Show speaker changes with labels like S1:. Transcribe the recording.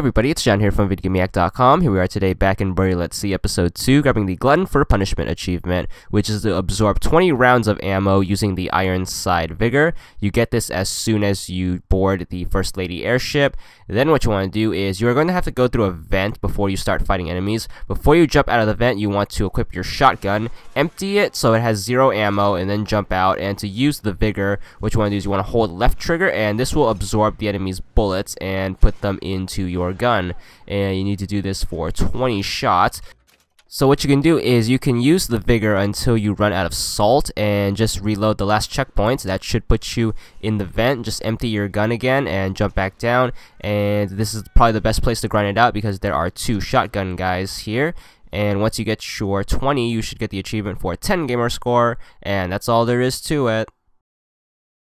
S1: everybody, it's John here from VidGamiac.com. Here we are today back in Burial at Sea episode 2, grabbing the Glutton for Punishment achievement, which is to absorb 20 rounds of ammo using the Ironside Vigor. You get this as soon as you board the First Lady airship. Then what you want to do is you're going to have to go through a vent before you start fighting enemies. Before you jump out of the vent, you want to equip your shotgun, empty it so it has zero ammo, and then jump out. And to use the Vigor, what you want to do is you want to hold left trigger, and this will absorb the enemy's bullets and put them into your gun and you need to do this for 20 shots so what you can do is you can use the Vigor until you run out of salt and just reload the last checkpoint. That should put you in the vent. Just empty your gun again and jump back down. And this is probably the best place to grind it out because there are two shotgun guys here. And once you get your 20, you should get the achievement for a 10 gamer score. And that's all there is to it.